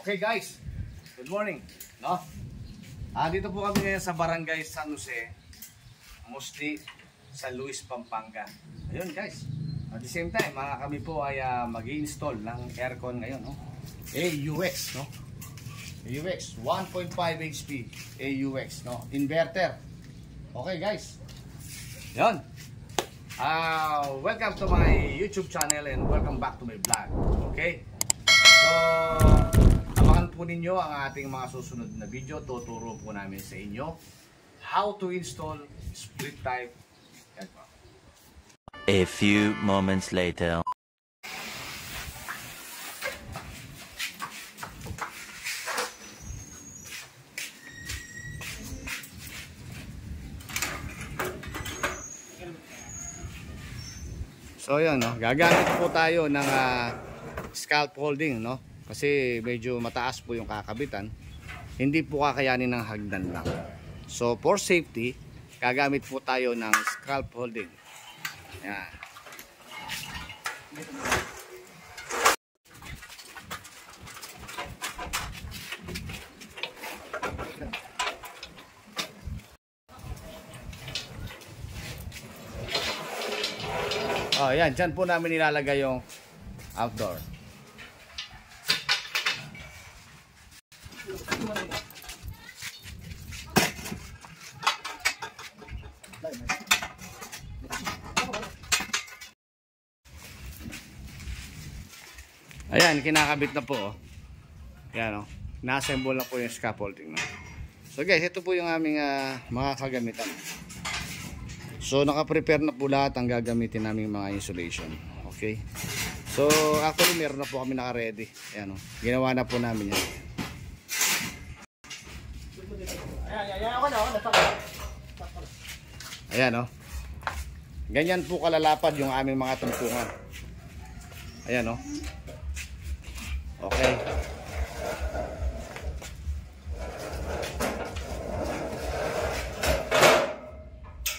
Okay guys, good morning. No? Ah, dito po kami ngayon sa Barangay San Jose, mostly sa Luis, Pampanga. Ayun guys, at the same time, mga kami po ay uh, mag install ng aircon ngayon. No? AUX, no? AUX, 1.5 HP AUX, no? Inverter. Okay guys. Yun. Ah, welcome to my YouTube channel and welcome back to my vlog. Okay? So, po ninyo ang ating mga susunod na video. Tuturo po namin sa inyo how to install split type aircon. A few moments later. So yun, no? gagamit po tayo ng ah, scalp holding, no? Kasi medyo mataas po yung kakabitan. Hindi po kakayanin ng hagdan lang. So for safety, gagamit po tayo ng scalp holding. Yan. Oh, yan. Diyan po namin nilalagay yung outdoor. Ayan, kinakabit na po. Oh. Yan, oh. Na-assemble na po yung scaffolding. No? So guys, ito po yung aming ah, mga kagamitan. So naka-prepare na po lahat ang gagamitin naming mga insulation. Okay? So actually meron na po kami naka-ready. Ayan, oh. Ginawa na po namin yan. Ayan, oh. Ganyan po kalalapad yung aming mga tungtungan. Ayan, oh. Okay.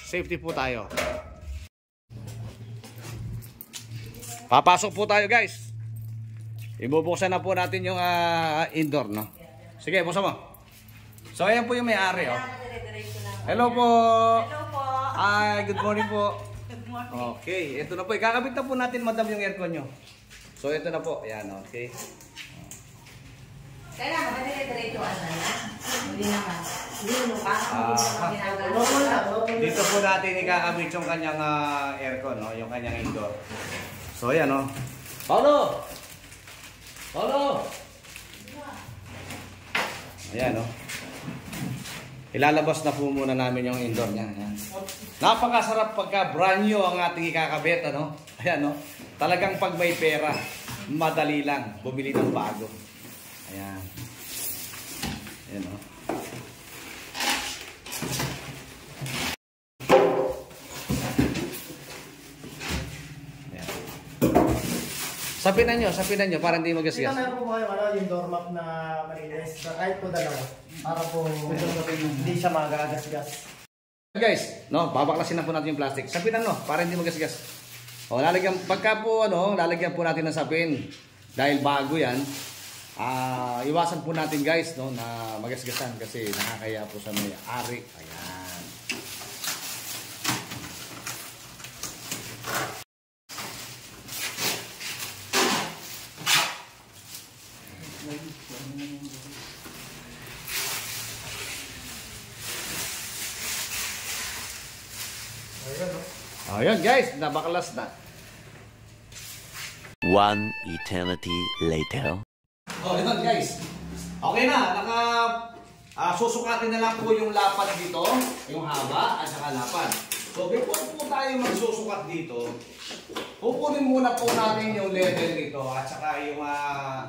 Safety po tayo. Papasok po tayo guys. Ibubuksan na po natin yung ah, indoor, no? Sige, buksan mo. So, ayan po yung may-ari, oh. Hello po. Hello po. Hi, good morning po. Good morning. Okay, ito na po. Ikakabit na po natin, madam, yung aircon nyo. So, ito na po. Ayan, okay. Dire-diretso na yan. Hindi naman. Hindi mo pa. Ah. Hindi naman ginagawa. Dito po natin ikakabit yung kanyang ah, aircon, no? yung kanyang indoor. So, ayan, no? Paulo! Paulo! Ayan, no? Ilalabas na po muna namin yung indoor niya. Ayan. Napakasarap pagka brand new ang ating ikakabit, ano? Ayan, no? Talagang pag may pera, madali lang bumili ng bago. Ayan. Ayan, no? Ayan. Sapinan nyo, sapinan nyo para hindi Ito magasgas. meron po kayo ano, yung doormat na malinis. So, kahit po dalawa. Para po hindi siya magagasgas. Guys, no, babaklasin na po natin yung plastic. Sapinan no, para hindi magasgas. O, lalagyan, pagka po, ano, lalagyan po natin ng sapin. Dahil bago yan, ah, iwasan po natin guys, no, na magasgasan kasi nakakaya po sa may ari. Ayan. Ayan guys, nabaklas na. One eternity later. Oh, yun guys. Okay na, naka ah, susukatin na lang po yung lapad dito, yung haba at saka lapad. So before po tayo magsusukat dito, kukunin muna po natin yung level nito at saka yung ah,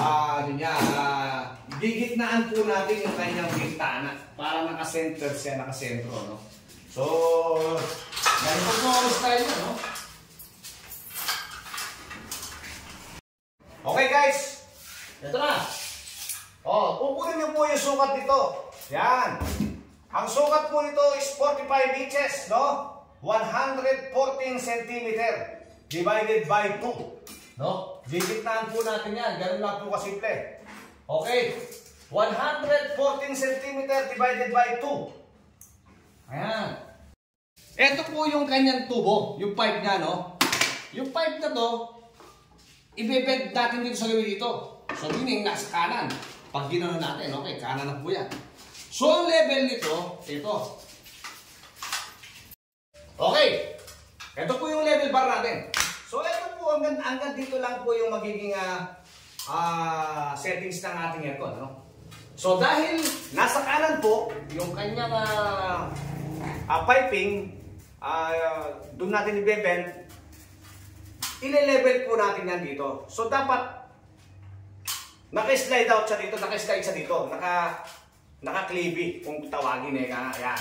ah, ano niya, ah, gigitnaan po natin yung kanyang bintana para naka-center siya, naka-sentro, no? So, ganito po ang style niya, no? Okay guys, ito na. Oh, kukunin niyo po yung sukat nito. Yan. Ang sukat po nito is 45 inches, no? 114 cm divided by 2. No? Gigitnaan po natin yan. Ganun lang po kasimple. Okay. 114 cm divided by 2. Ayan. Ito po yung kanyang tubo. Yung pipe niya, no? Yung pipe na to, ibebed natin dito sa gawin dito. So, meaning, nasa kanan. Pag ginawa natin, okay, kanan na po yan. So, ang level nito, ito. Okay. Ito po yung level bar natin. So, ito po, hanggang, hanggang dito lang po yung magiging ah, ah, settings ng ating aircon. Ano? So, dahil nasa kanan po, yung kanyang ah, ah, piping, ah, doon natin i-bend, ile-level po natin yan dito. So, dapat naka-slide out siya dito, naka-slide siya dito, naka naka-clippy kung tawagin eh, ah, yan.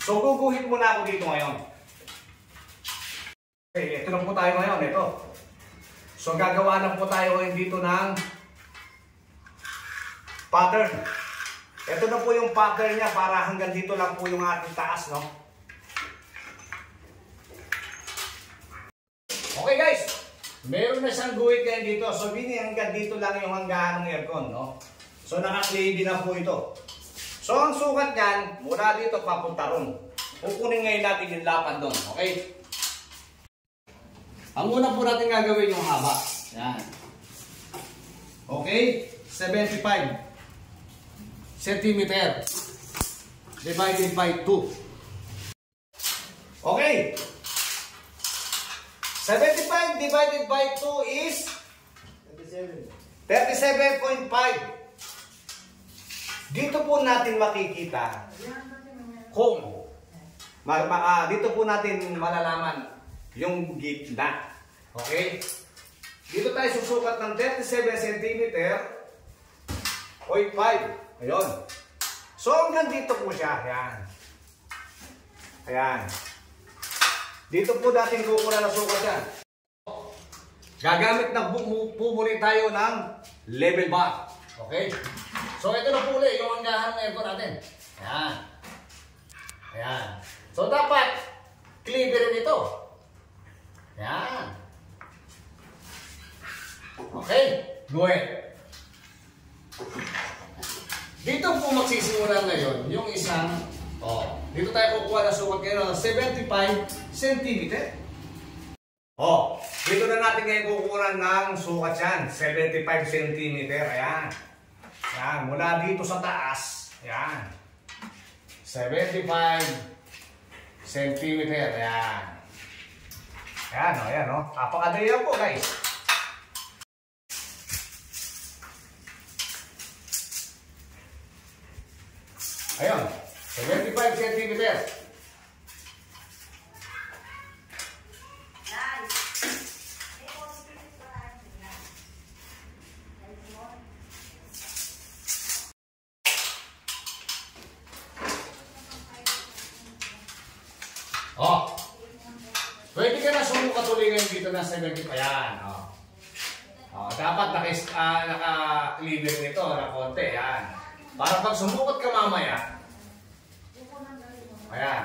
So, guguhit muna ako dito ngayon. Okay, ito na po tayo ngayon, ito. So, gagawa na po tayo ngayon dito ng pattern. Ito na po yung pattern niya para hanggang dito lang po yung ating taas, no? Okay guys, meron na siyang guhit ngayon dito. So, hanggang dito lang yung hanggahan ng aircon, no? So, naka-clay na po ito. So, ang sukat niyan, mula dito papunta ron. Kukunin ngayon natin yung lapad doon, okay? Ang una po natin gagawin yung haba. Yan. Okay? 75 centimeter divided by 2. Okay? 75 divided by 2 is 37.5. Dito po natin makikita kung ma, ma, ah, dito po natin malalaman yung gitna. Okay? Dito tayo susukat ng 37 cm 0.5. Ayun. So hanggang dito po siya. Ayan. Ayan. Dito po natin kukuha na sukat yan. Gagamit bu- po tayo ng level bar. Okay? So ito na po ulit yung hanggahan ng aircon natin. Ayan. Ayan. So dapat cleaver rin ito. Ayan. Okay. Go ahead. Dito po magsisimula ngayon yung isang oh, dito tayo kukuha ng sukat ngayon ng 75 cm. Oh, dito na natin ngayon kukuha ng sukat yan, 75 cm. Ayan. Yan, mula dito sa taas. Yan. 75 cm. Ayan. Ayan, o, ayan, o. Apakadali lang po, guys. Ayun, 75 cm. Oh. Pwede ka na sumukat ulit ngayon dito na 70 pa yan. Oh. Oh, dapat naka, uh, naka-liver nito na konti. Yan. Para pag sumukat ka mamaya, ayan.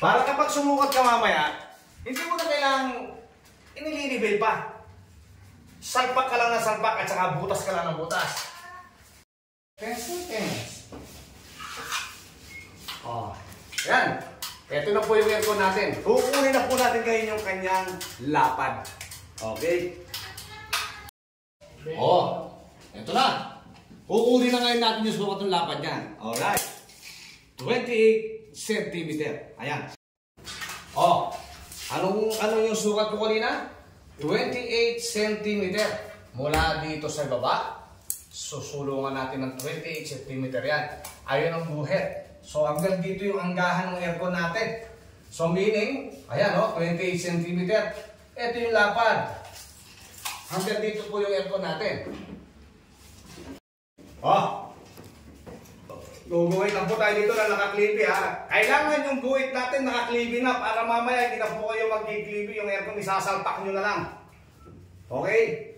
Para kapag sumukat ka mamaya, hindi mo na kailangang inililibil pa. Salpak ka lang ng salpak at saka butas ka lang ng butas. Pencil, pencil. Oh. Yan. Ito na po yung aircon natin. Kukunin na po natin ngayon yung kanyang lapad. Okay? Oh. Ito na. Kukunin na ngayon natin yung sukat ng lapad niyan. Alright. 28 cm. Ayan. Oh. Anong, ano yung sukat ko kanina? 28 cm. Mula dito sa baba, susulungan natin ng 28 cm yan. Ayun ang buhet. So hanggang dito yung anggahan ng aircon natin. So meaning, ayan o, 28 cm. Ito yung lapad. Hanggang dito po yung aircon natin. Oh, Guguhit lang po tayo dito na nakaklipi ha. Kailangan yung guhit natin nakaklipi na para mamaya hindi na po kayo magkiklipi yung aircon isasalpak nyo na lang. Okay?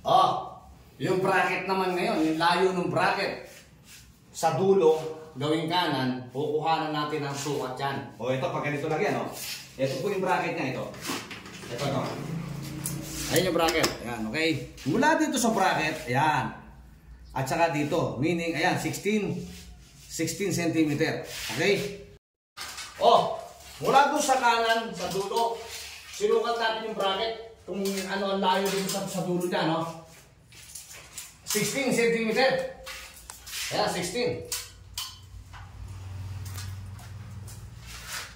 Oh, yung bracket naman ngayon, yung layo ng bracket. Sa dulo, gawing kanan, kukuhanan natin ang sukat yan. O ito, pag ganito lang yan, oh. Ito po yung bracket niya, ito. Ito, ito. Ayan yung bracket. Ayan, okay. Mula dito sa bracket, ayan. At saka dito, meaning, ayan, 16, 16 cm. Okay? Oh, mula doon sa kanan, sa dulo, sinukat natin yung bracket kung ano ang layo dito sa, sa dulo niya, no? 16 cm. Ayan, 16.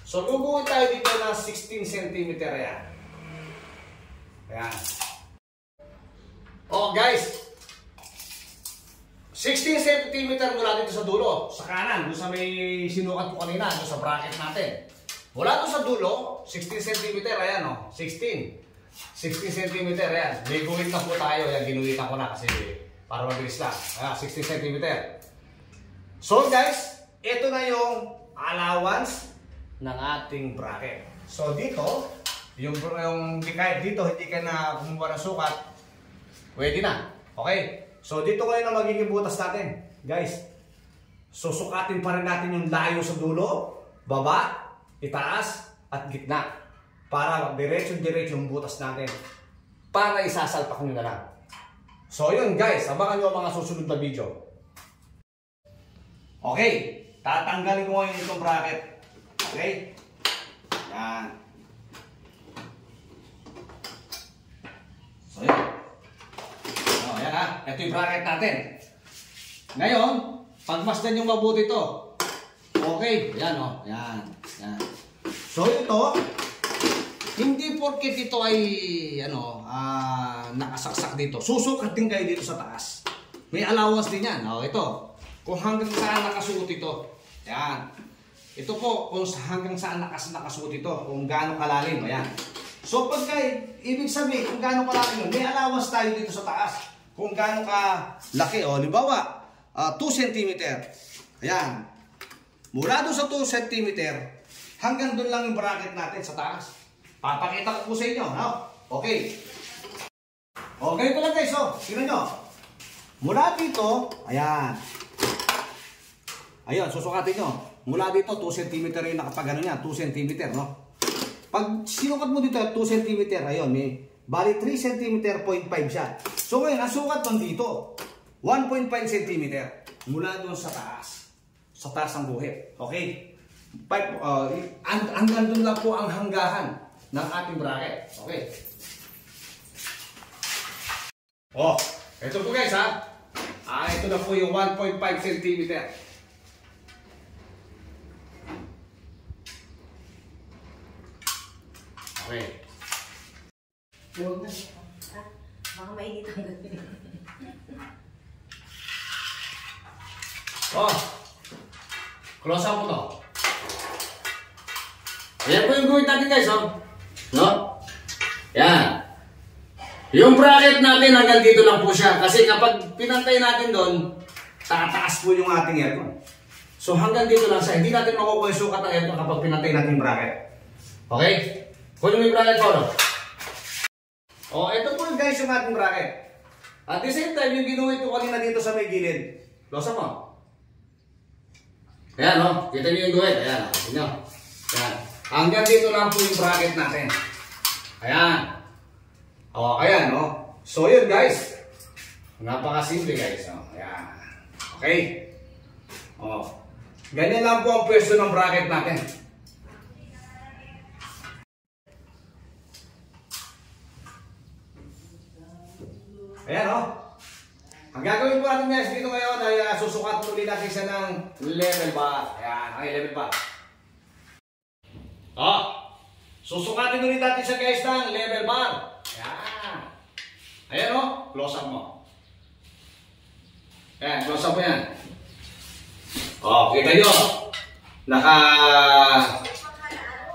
So, guguhin tayo dito ng 16 cm yan. Ayan. Oh, guys. 16 cm mula dito sa dulo. Sa kanan, doon sa may sinukat ko kanina, doon sa bracket natin. Mula doon sa dulo, 16 cm, ayan o. 16. 16 cm, ayan. May guhit na po tayo. Ayan, ginuhitan ko na kasi para mabilis lang. Ayan, 16 cm. So guys, ito na yung allowance ng ating bracket. So dito, yung, yung kahit dito, hindi ka na kumuha ng sukat, pwede na. Okay? So dito kayo na magiging butas natin. Guys, susukatin pa rin natin yung layo sa dulo, baba, itaas, at gitna. Para diretso-diretso yung butas natin. Para isasalpak nyo na lang. So yun guys, abangan nyo ang mga susunod na video. Okay, tatanggalin ko ngayon itong bracket. Okay? Yan. So, yan. Oh, yan ha. Ito yung bracket natin. Ngayon, pagmasdan yung mabuti ito. Okay. Yan o. Oh. Yan. Yan. So, ito, hindi porket ito ay, ano, ah, nakasaksak dito. Susukat din kayo dito sa taas. May allowance din yan. O, ito. Kung hanggang saan nakasuot ito. Yan. Ito po, kung hanggang saan nakas nakasuot ito, kung gaano kalalim, ayan. So pagka, ibig sabihin, kung gaano kalalim yun, may allowance tayo dito sa taas. Kung gaano ka laki, o, limbawa, uh, 2 cm. Ayan. Mula doon sa 2 cm, hanggang doon lang yung bracket natin sa taas. Papakita ko po sa inyo, no? Okay. O, ganito lang guys, o. Tingnan nyo. Mula dito, ayan. Ayun, susukatin nyo. Mula dito, 2 cm yung nakapag ano niya, 2 cm, no? Pag sinukat mo dito, 2 cm, ayun, may bali 3 cm, 0.5 siya. So ngayon, ang sukat mo dito, 1.5 cm mula doon sa taas. Sa taas ng buhit. Okay? Pipe, uh, hanggang doon lang po ang hanggahan ng ating bracket. Okay? Oh, ito po guys ha. Ah, ito na po yung 1.5 cm. Okay. Huwag na. Ah, baka mainit ang gabi. Oh. Close up mo to. Ayan po yung gawin natin guys, oh. No? Yan. Yung bracket natin hanggang dito lang po siya. Kasi kapag pinantay natin doon, tataas po yung ating aircon. So hanggang dito lang siya. Hindi natin makukuha yung sukat ng aircon kapag pinantay natin yung bracket. Okay? Kunin mo yung bracket ko, no? Oh, ito po guys yung ating bracket. At the same time, yung ginuhit ko kanina dito sa may gilid. Losa mo. Ayan, no? Kita niyo yung guhit. Ayan, kita niyo. Ayan. Hanggang dito lang po yung bracket natin. Ayan. Oh, ayan, no? So, yun, guys. Napakasimple, guys. No? Ayan. Okay? Oh. Ganyan lang po ang pwesto ng bracket natin. Ayan, oh. Ang gagawin po natin guys dito ngayon ay uh, susukat ulit natin siya ng level bar. Ayan, okay, level bar. Oh. Susukatin ulit natin siya guys ng level bar. Yan. Ayan o, close up mo. Ayan, close up mo yan. O, kita nyo. Naka...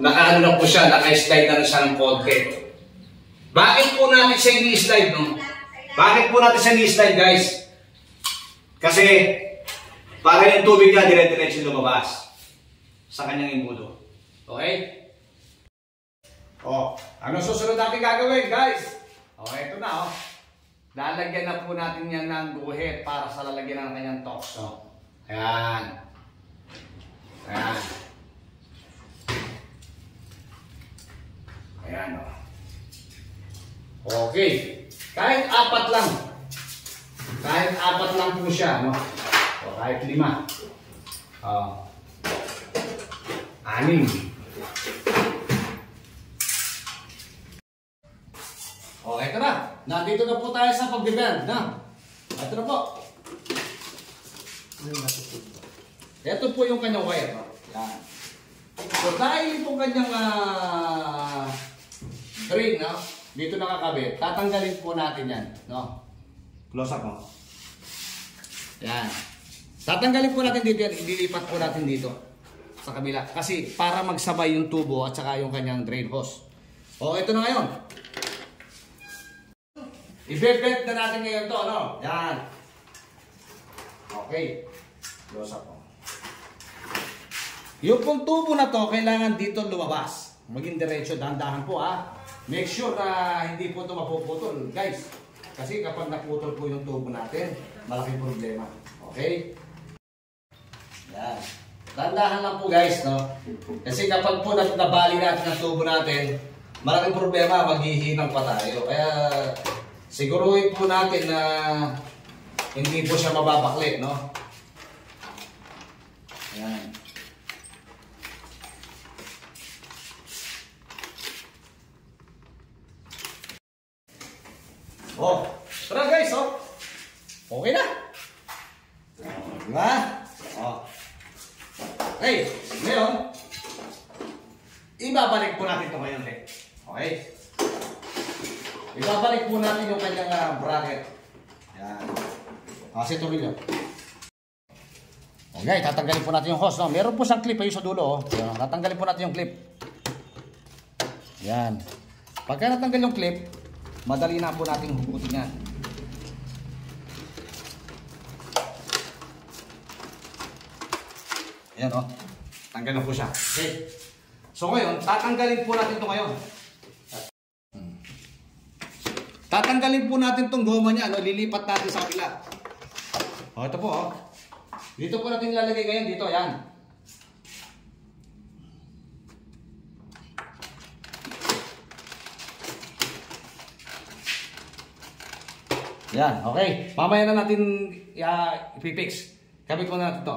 Naka ano na po siya, naka-slide na siya ng konti. Bakit po natin siya ni-slide, no? Bakit po natin siya ni-slide, guys? Kasi, para yung tubig niya, dire-diretso lumabas sa kanyang imbudo. Okay? Oh, ano susunod natin gagawin, guys? Oh, eto na, oh. Lalagyan na po natin yan ng guhit para sa lalagyan ng kanyang tokso. Ayan. Ayan. Ayan, oh. Okay. Kahit apat lang. Kahit apat lang po siya, no? O kahit lima. Oh. Anim. O, eto na. Nandito na po tayo sa pag-bend, na. Ito na po. Ito po yung kanyang wire. No? Yan. So, dahil po kanyang ah, drain, no? dito nakakabit, tatanggalin po natin yan. No? Close up mo. Yan. Tatanggalin po natin dito yan, ililipat po natin dito sa kabila. Kasi para magsabay yung tubo at saka yung kanyang drain hose. O, ito na ngayon. I-bend na natin ngayon to, no? Yan. Okay. Close up mo. Yung pong tubo na to, kailangan dito lumabas. Maging diretso, dahan-dahan po ha. Make sure na hindi po ito mapuputol, guys. Kasi kapag naputol po yung tubo natin, malaking problema. Okay? Yan. Dahan-dahan lang po guys, no? Kasi kapag po nabali natin ang tubo natin, malaking problema, maghihinang pa tayo. Kaya siguruhin po natin na hindi po siya mababakli, no? Yan. Oh, tara guys, oh. Okay na. Oh, di ba? Oh. Hey, ngayon, ibabalik po natin ito ngayon, eh. Okay? Ibabalik po natin yung kanyang ah, bracket. Yan. Kasi tuloy Okay, tatanggalin po natin yung hose. No? Meron po siyang clip ayun sa dulo. Oh. Yan, tatanggalin po natin yung clip. Yan. Pagka natanggal yung clip, madali na po natin hugutin yan. Ayan o. Tanggal na po siya. Okay. So ngayon, tatanggalin po natin ito ngayon. Tatanggalin po natin itong goma niya. No? Lilipat natin sa kabila. O, ito po. Oh. Dito po natin ilalagay ngayon. Dito, yan. Yan, okay. Mamaya na natin uh, ipipix. Kabit ko na natin to.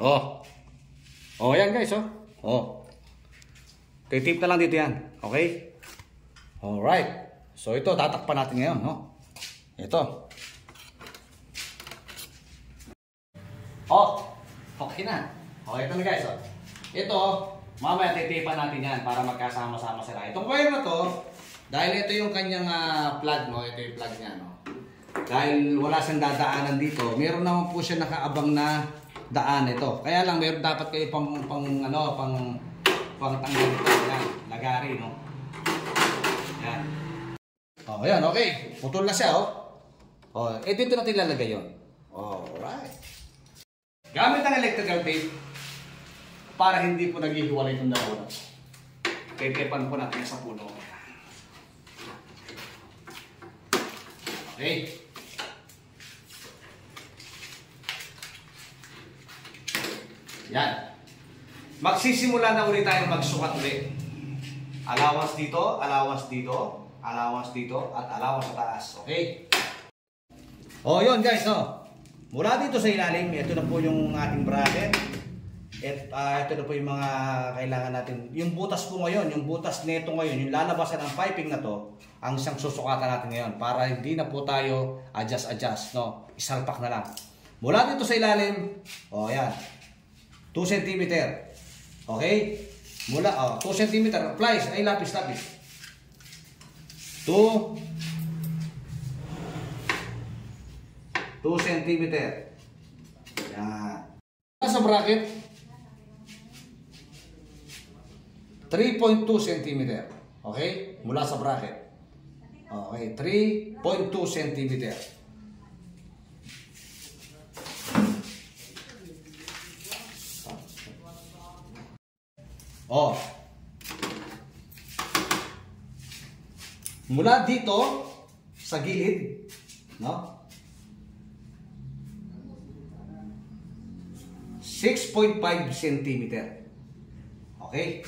Oh. Oh, yan guys, oh. Oh. Titip na lang dito yan. Okay? Alright. So ito, tatakpan natin ngayon, no? Ito. Oh, okay na. Okay, ito na guys, oh. Ito, mamaya titipan natin yan para magkasama-sama sila. Itong wire na to, dahil ito yung kanyang ah, plug, no? Ito yung plug niya, no? Dahil wala siyang dadaanan dito, meron naman po siya nakaabang na daan ito. Kaya lang, meron dapat kayo pang, pang ano, pang, pang tanggal ito, yan, lagari, no? Yan. Oh, ayan, okay. Putol na siya, oh. Oh, eh dito natin lalagay yun. Alright. Gamit ang electrical tape para hindi po naghihiwalay itong dalawa. Tetepan po natin sa puno. Okay. Yan. Magsisimula na ulit tayo magsukat ulit. Allowance dito, allowance dito, allowance dito, at allowance sa taas. Okay? Oh, yun guys, no. Mula dito sa ilalim, ito na po yung ating bracket. At ah, ito na po yung mga kailangan natin. Yung butas po ngayon, yung butas neto ngayon, yung lalabasan ng piping na to, ang isang susukatan natin ngayon para hindi na po tayo adjust-adjust, no? Isalpak na lang. Mula dito sa ilalim, oh yan, 2 cm. Okay? Mula, oh, 2 cm. Plies, ay lapis, lapis. 2 2 cm. Yan. Sa bracket, 3.2 cm. Okay? Mula sa bracket. Okay, 3.2 cm. Oh. Mula dito sa gilid, no? 6.5 cm. Okay?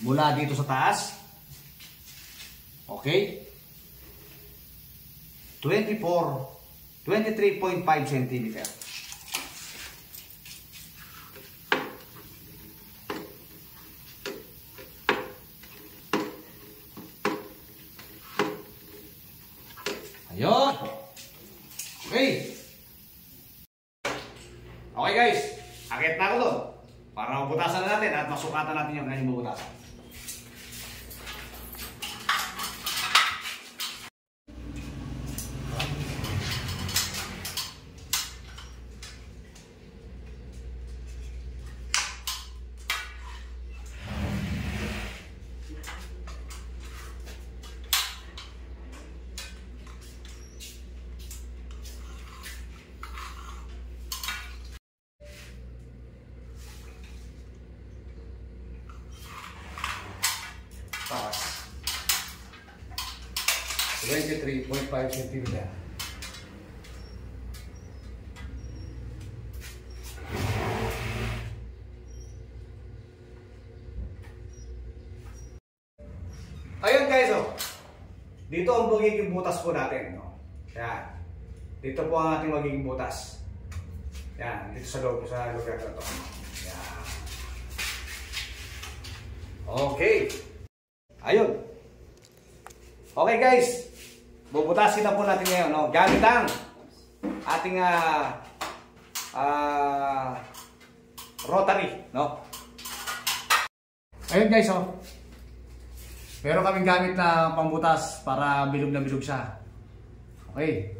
Mula dito sa taas. Okay? 24, 23.5 cm. Ayun. Okay. Okay guys. Akit na ako doon. Para mabutasan na natin at masukatan natin yung kanyang bubutasan. taas. 23.5 cm. Ayun guys, oh. Dito ang magiging butas po natin, no? Yan. Dito po ang ating magiging butas. Yan, dito sa loob, sa lugar na to. Yan. Okay. Ayun. Okay guys. Bubutasin na po natin ngayon. No? Gamit ang ating ah ah, rotary. No? Ayun guys. Oh. Meron kaming gamit na pambutas para bilog na bilog siya. Okay.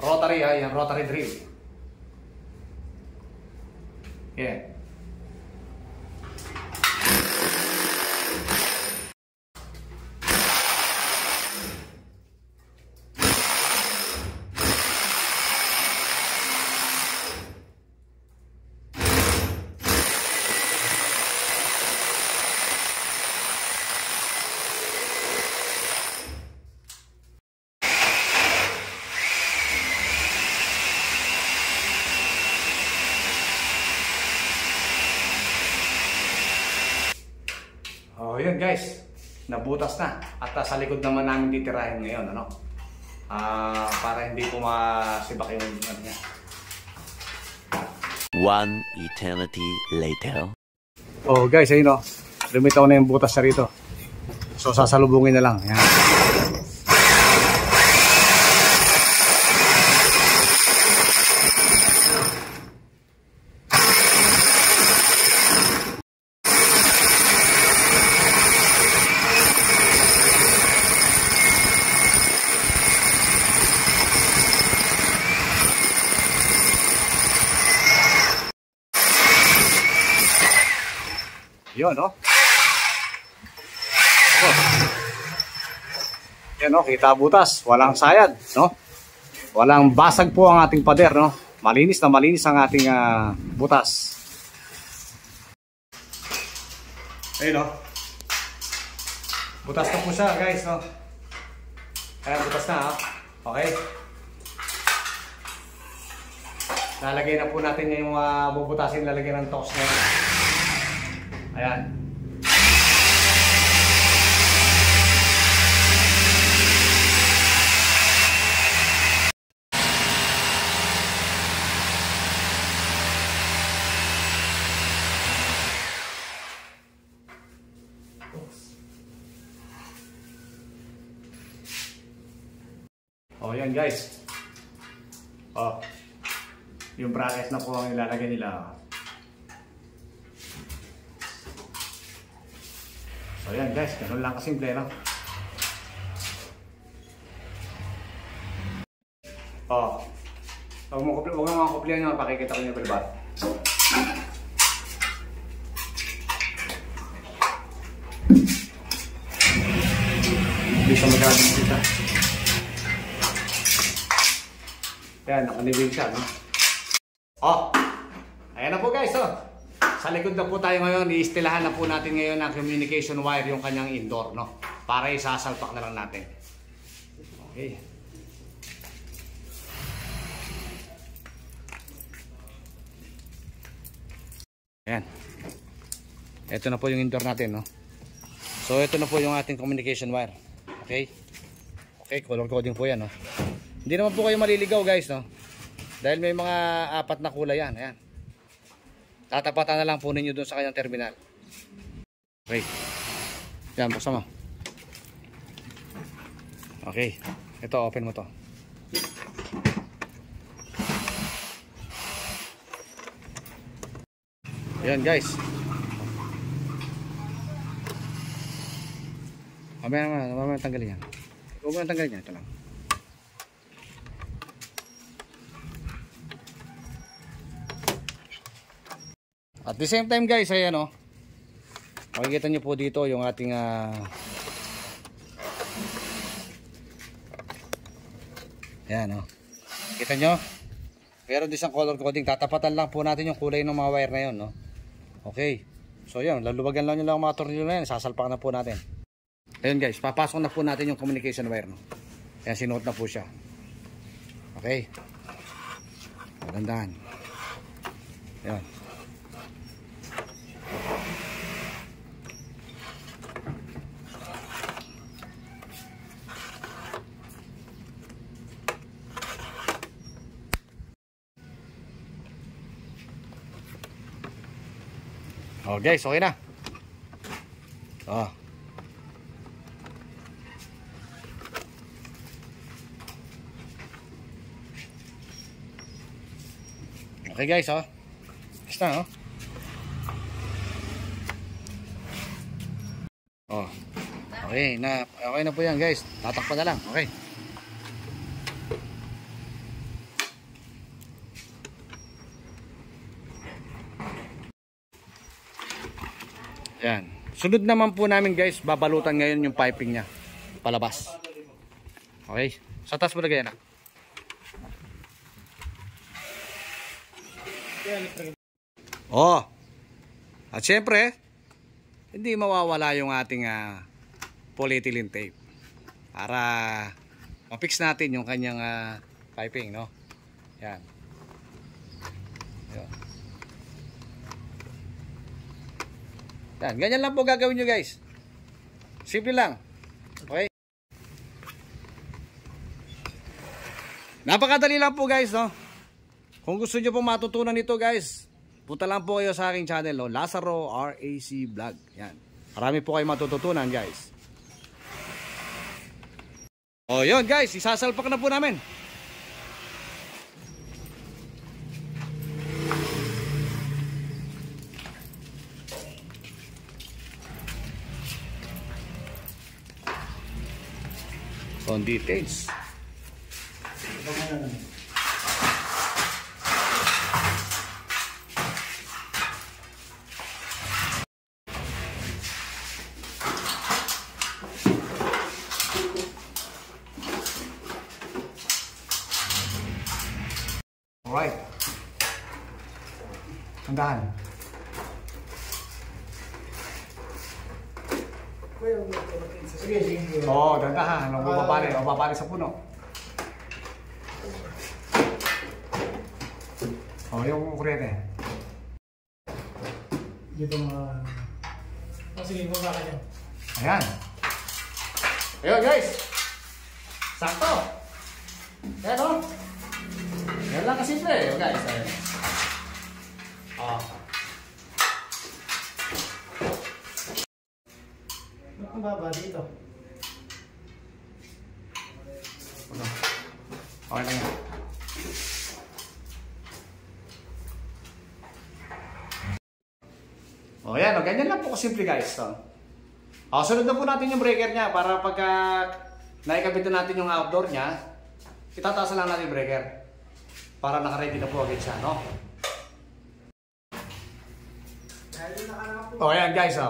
Rotary ay rotary drill. Yeah. Oh, yun guys. Nabutas na. At uh, sa likod naman namin titirahin ngayon, ano? Ah, para hindi po masibak yung ano niya. One eternity later. Oh, guys, ayun oh. Lumitaw na yung butas sa rito. So sasalubungin na lang. Yan. No? Oh. Yan, no? Kita butas. Walang sayad, no? Walang basag po ang ating pader, no? Malinis na malinis ang ating ah, butas. Ayun, no? Butas na po siya, guys, no? Ayan, butas na, ha? Okay? Lalagay na po natin yung uh, bubutasin, lalagyan ng tox na yun. Ayan. O, oh, yan guys. Oh, yung brackets na po ang ilalagay nila. So ayan guys, ganun lang kasimple no? Oh. Huwag mo kupli, huwag mo mga kuplihan nyo, pakikita ko nyo privat. Hindi siya magaling kita. Yan, nakanibig siya, no? Oh! Ayan na po guys, oh! Sa likod na po tayo ngayon, iistilahan na po natin ngayon ang communication wire yung kanyang indoor, no? Para isasalpak na lang natin. Okay. Ayan. Ito na po yung indoor natin, no? So, ito na po yung ating communication wire. Okay? Okay, color coding po yan, no? Hindi naman po kayo maliligaw, guys, no? Dahil may mga apat na kulay yan. Ayan. Tatapatan na lang po ninyo dun sa kanyang terminal. Okay. Yan, buksan mo. Okay. Ito, open mo to. Ayan, guys. Mamaya naman, mamaya tanggalin yan. Huwag mo tanggalin yan, ito lang. At the same time guys, ayan o. Makikita nyo po dito yung ating ah Ayan o. Kita nyo? Meron din isang color coding. Tatapatan lang po natin yung kulay ng mga wire na yun. No? Okay. So yan, lalubagan lang nyo lang ang mga tornilyo na yan. Sasalpak na po natin. Ayun guys, papasok na po natin yung communication wire. No? Ayan, sinuot na po siya. Okay. Magandaan. Ayan. Oh guys, okay na. Oh. Okay guys, oh. Basta, oh. Oh. Okay, na okay na po 'yan, guys. Tatakpan na lang. Okay. Yan. Sunod naman po namin guys, babalutan ngayon yung piping niya. Palabas. Okay. Sa taas mo na. Oh. At syempre, hindi mawawala yung ating ah, polyethylene tape. Para ma-fix natin yung kanyang ah, piping, no? Yan. Yan. Yan, ganyan lang po gagawin nyo guys. Simple lang. Okay? Napakadali lang po guys, no? Kung gusto nyo pong matutunan ito guys, punta lang po kayo sa aking channel, no? Lazaro RAC Vlog. Yan. Marami po kayo matututunan guys. O yun guys, isasalpak na po namin. Details. Alright. Hanggahan. Sige, sige. Oo, oh, dandahan. Huwag mo papari. Huwag papari sa puno. O, oh, yung kuryente. Dito mga... Oh, sige, baba ka dyan. Ayan. Ayun, guys. Sakto. Ayan, o. Yan lang kasimple. Ayun, guys. Ayan. Oh. Ba't ang baba dito? Okay lang yan. O yan, o, ganyan lang po kasimple guys. So, o, sunod na po natin yung breaker niya para pagka naikabit na natin yung outdoor niya, itataas lang natin yung breaker. Para nakaready na po agad siya, no? O yan guys, o.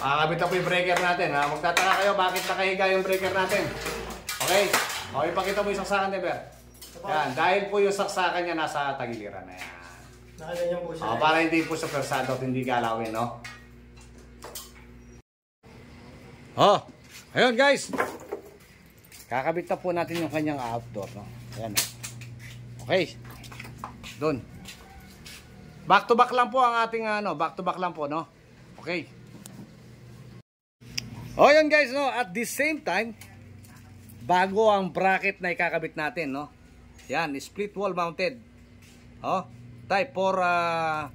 Makakabit na po yung breaker natin. Ha? Magtataka kayo bakit nakahiga yung breaker natin. Okay? O, ipakita mo yung saksakan ni Ber. Yan, dahil po yung saksakan niya nasa tagiliran na. Nakaganyan po siya. O, para hindi po sa persado at hindi galawin, no? Oh, ayun guys. Kakabit na po natin yung kanyang outdoor, no? Ayan? Okay. Doon. Back to back lang po ang ating ano, back to back lang po, no? Okay. Oh, yun guys, no? At the same time, bago ang bracket na ikakabit natin, no? Yan, split wall mounted. Oh, type 4 uh,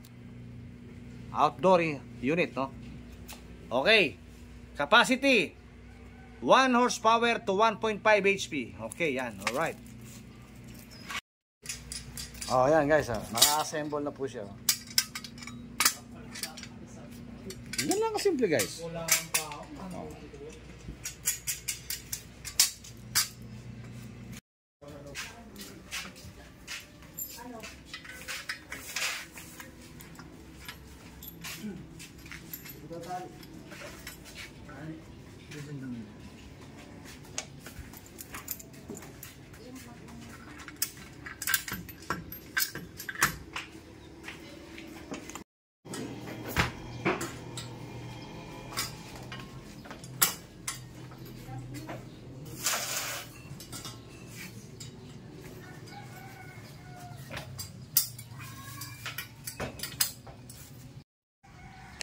outdoor unit, no? Okay. Capacity 1 horsepower to 1.5 HP. Okay, yan. All right. Oh, yan guys, ah. Naka-assemble na po siya. oh. Yan lang kasimple guys.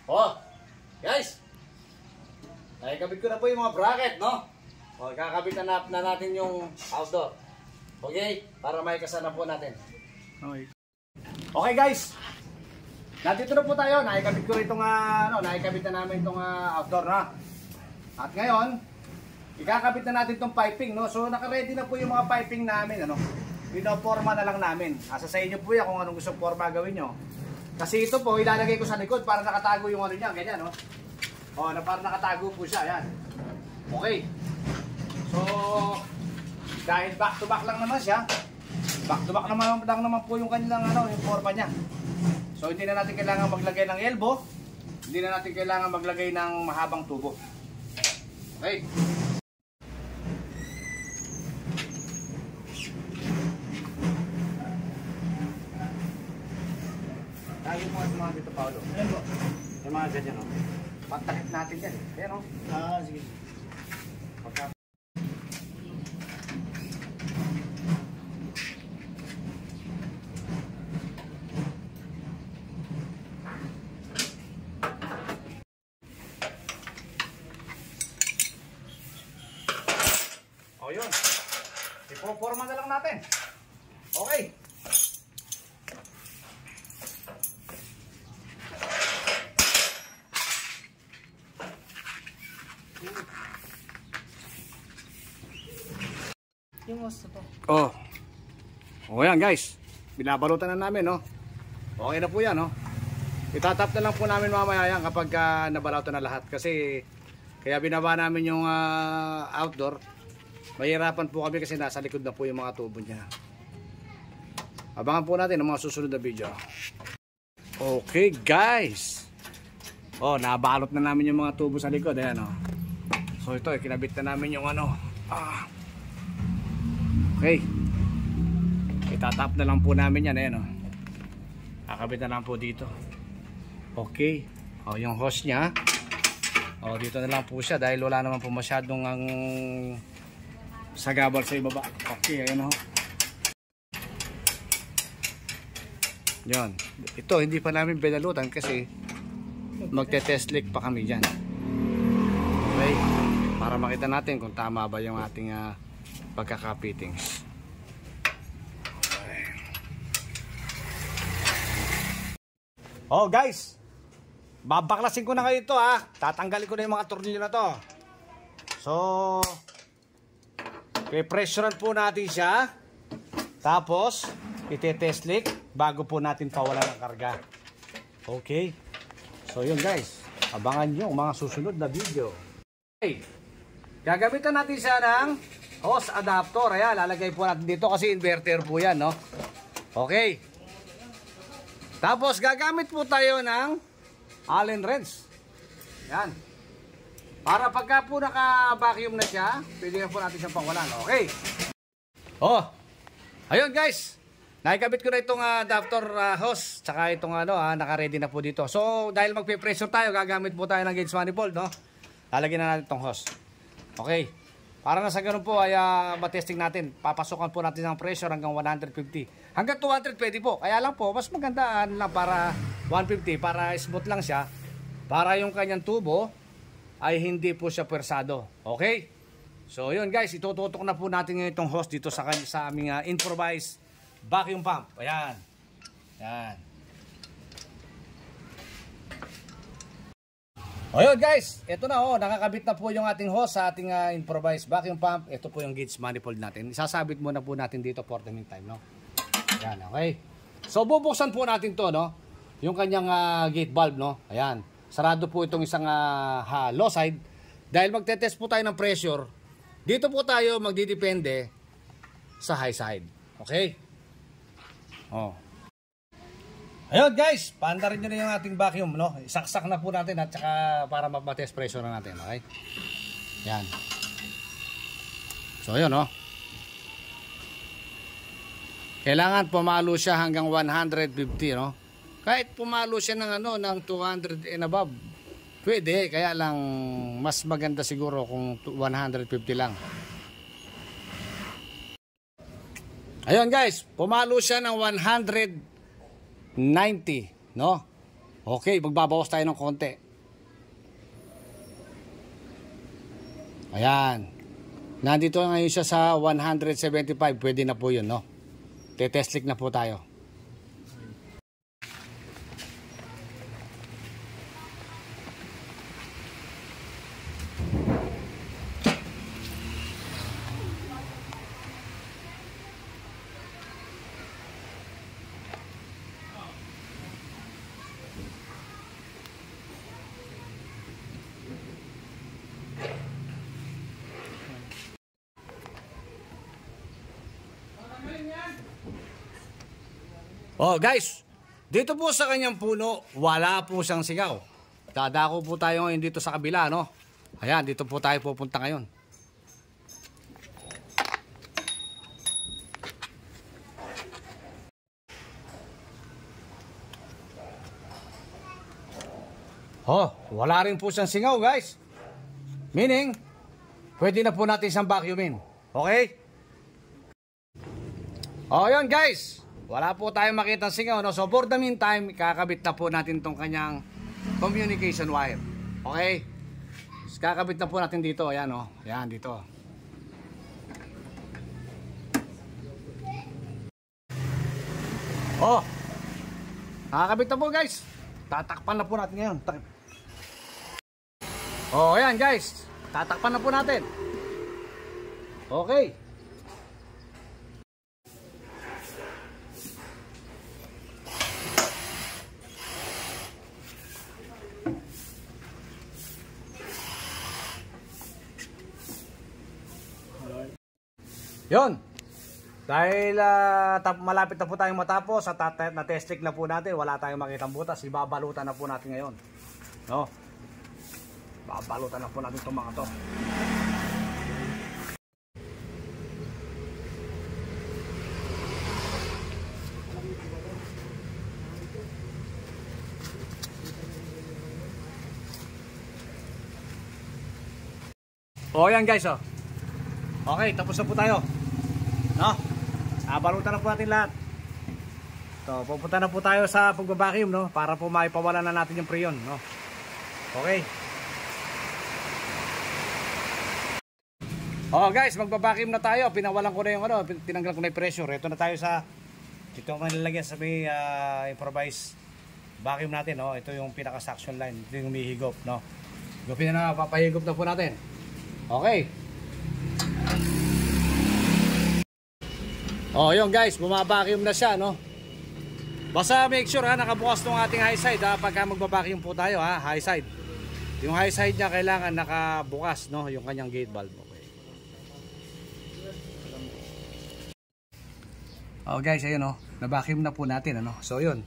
Oh, guys. Nakikabit ko na po yung mga bracket, no? O, kakabit na, na natin yung outdoor. Okay? Para may kasana po natin. Okay. Okay, guys. Nandito na po tayo. Nakikabit ko itong, ah, ano, nakikabit na namin itong ah, outdoor, na. At ngayon, ikakabit na natin itong piping, no? So, naka-ready na po yung mga piping namin, ano? Pinoforma na lang namin. Asa sa inyo po yan kung anong gusto forma gawin nyo. Kasi ito po, ilalagay ko sa likod para nakatago yung ano niya, ganyan, no? Oh, na para nakatago po siya, yan. Okay. So, dahil back to back lang naman siya, back to back naman lang naman po yung kanilang ano, yung forma niya. So, hindi na natin kailangan maglagay ng elbow, hindi na natin kailangan maglagay ng mahabang tubo. Okay. Tayo mo at mga dito, Paolo. Ayan po. Yung mga ganyan, no? Patakip natin yan. Ayan, no? Ah, sige. Pagka... O yun. Ipoforma na lang natin. Okay. Yung gusto to. Oh. O yan guys. Binabalutan na namin, no? Okay na po yan, no? Itatap na lang po namin mamaya yan kapag uh, nabalautan na lahat. Kasi kaya binaba namin yung ah, outdoor. Mahirapan po kami kasi nasa likod na po yung mga tubo niya. Abangan po natin ang mga susunod na video. Okay guys. Oh, nabalot na namin yung mga tubo sa likod. Ayan, oh. So ito, kinabit na namin yung ano. Ah. Okay. Itatap na lang po namin yan. Ayan o. Kakabit na lang po dito. Okay. O, yung hose niya. O, dito na lang po siya dahil wala naman po masyadong ang sagabal sa ibaba. Okay, ayan o. Yan. Ito, hindi pa namin binalutan kasi magte-test leak pa kami dyan. Okay. Para makita natin kung tama ba yung ating ah, pagkakapittings. Oh guys, babaklasin ko na kayo ito ha. Tatanggalin ko na yung mga tornilyo na to. So, Pe-pressurean po natin siya. Tapos, ite-test leak bago po natin pawalan ng karga. Okay. So yun guys, abangan nyo mga susunod na video. Okay. Gagamitan natin siya ng hose adapter. Ayan, lalagay po natin dito kasi inverter po yan, no? Okay. Tapos gagamit po tayo ng Allen wrench. Yan. Para pagka po naka-vacuum na siya, pwede na po natin siyang pangwalan. Okay. Oh. Ayun guys. Nakikabit ko na itong uh, adapter uh, hose tsaka itong ano ah, naka-ready na po dito. So dahil magpe-pressure tayo, gagamit po tayo ng gauge manifold, no? Lalagyan na natin itong hose. Okay. Para na sa ganun po ay uh, matesting natin. Papasokan po natin ng pressure hanggang 150. Hanggang 200 pwede po. Kaya lang po, mas maganda lang para 150 para smooth lang siya. Para yung kanyang tubo ay hindi po siya persado. Okay? So yun guys, itututok na po natin ngayon itong hose dito sa, sa aming uh, improvised vacuum pump. Ayan. Ayan. O guys, ito na oh, nakakabit na po yung ating hose sa ating uh, improvised vacuum pump. Ito po yung gauge manifold natin. Isasabit muna po natin dito for the meantime, no? Ayan, okay. So bubuksan po natin to, no? Yung kanyang ah, gate valve, no? Ayan. Sarado po itong isang ha, low side. Dahil magte-test po tayo ng pressure, dito po tayo magdidepende sa high side. Okay? Oh. Ayun guys, paanda rin nyo na yung ating vacuum, no? Saksak na po natin at saka para mapatest pressure na natin, okay? Yan. So, ayun, no? Kailangan pumalo siya hanggang 150, no? Kahit pumalo siya ng ano, ng 200 and above, pwede. Kaya lang, mas maganda siguro kung 150 lang. Ayun guys, pumalo siya ng 190, no? Okay, magbabawas tayo ng konti. Ayan. Nandito ngayon siya sa 175, pwede na po yun, no? Tetest leak na po tayo. Oh, guys, dito po sa kanyang puno, wala po siyang singaw. Dadako po tayo ngayon dito sa kabila, no? Ayan, dito po tayo pupunta ngayon. Oh, wala rin po siyang singaw, guys. Meaning, pwede na po natin siyang vacuumin. Okay? Oh, yun guys. Wala po tayong makita singaw. No? So for the meantime, kakabit na po natin tong kanyang communication wire. Okay? So, kakabit na po natin dito. Ayan o. Oh. Ayan dito. Oh. Nakakabit na po guys. Tatakpan na po natin ngayon. Oh, ayan guys. Tatakpan na po natin. Okay. Yon. Dahil uh, malapit na po tayong matapos at na-test check na po natin, wala tayong makitang butas, ibabalutan na po natin ngayon. No? Babalutan na po natin itong mga to. O yan guys oh. Okay, tapos na po tayo. No? Abalutan na po natin lahat. So, pupunta na po tayo sa pagbabacuum, no? Para po maipawalan na natin yung preyon, no? Okay. Oh guys, magbabacuum na tayo. Pinawalan ko na yung ano, tinanggal ko na yung pressure. Ito na tayo sa dito ko nilalagyan sa may uh, improvised vacuum natin, no? Ito yung pinaka suction line, ito yung umihigop, no? Gupin na na, papahigop na po natin. Okay. Oh, yun guys, bumabacuum na siya, no? Basta make sure ha, nakabukas tong ating high side ha, pagka magbabacuum po tayo ha, high side. Yung high side niya kailangan nakabukas, no, yung kanyang gate valve. Okay. Oh guys, ayun oh, na-vacuum na po natin, ano? So yun.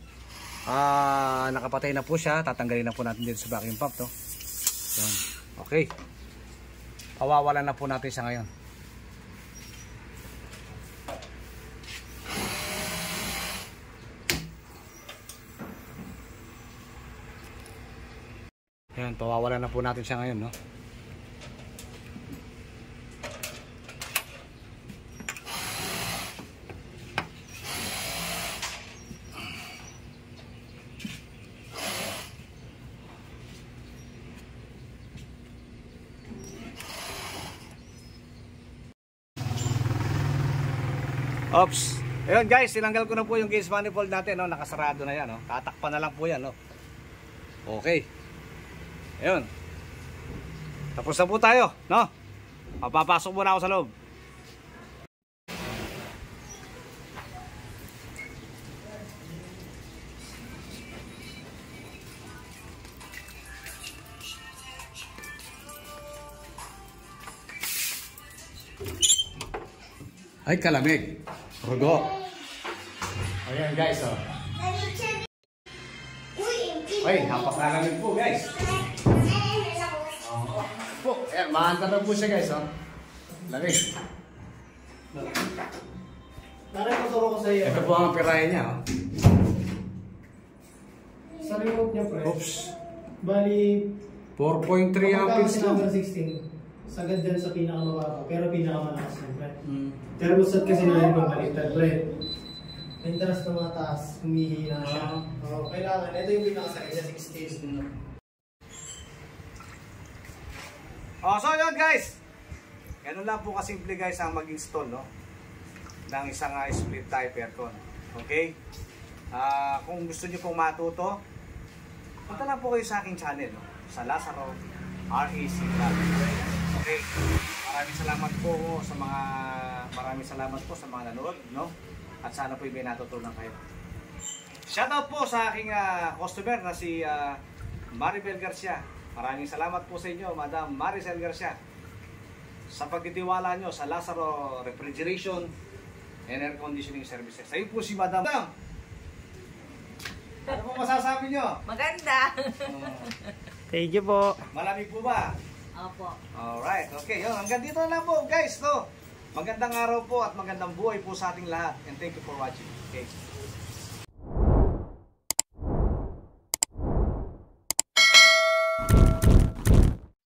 Ah, nakapatay na po siya, tatanggalin na po natin dito sa vacuum pump, no? Yun. Okay. Pawawalan na po natin siya ngayon. Yan, pawawalan na po natin siya ngayon, no? Oops. Ayun guys, tinanggal ko na po yung case manifold natin, no? Nakasarado na yan, no? Tatakpan na lang po yan, no? Okay. Ayun. Tapos na po tayo, no? Papapasok muna ako sa loob. Ay, kalamig. Rugo. Ayan guys, oh. Ay, napakalamig po guys. Ayan, maanta na po siya guys, oh. Lamig. Tara, tuturo ko sa iyo. Ito po ang pirahe niya, oh. Sa remote niya, pre. Oops. Bali, 4.3 amperes lang. number 16. Sagad dyan sa pinakamababa, pero pinakamalakas yan, pre. Pero busat kasi na rin pabaliktad, pre. Interest na mataas, humihina siya. Oo, kailangan. Ito yung pinakasakit sa 16. Oh, so yun guys. Ganun lang po kasimple guys ang mag-install, no? ng isang ah, split type aircon. Okay? Ah, kung gusto niyo pong matuto, punta lang po kayo sa aking channel, no? sa Lazaro RAC Vlog. Okay? Maraming salamat po sa mga maraming salamat po sa mga nanood, no? At sana po may natutunan kayo. Shoutout po sa aking ah, customer na si ah, Maribel Garcia. Maraming salamat po sa inyo, Madam Maricel Garcia. Sa pagtitiwala nyo sa Lazaro Refrigeration and Air Conditioning Services. Ayun po si Madam. Madam, ano po masasabi nyo? Maganda. Uh, Thank you po. malamig po ba? Opo. Alright, okay. Yun, hanggang dito na lang po guys. No? Magandang araw po at magandang buhay po sa ating lahat. And thank you for watching. Okay.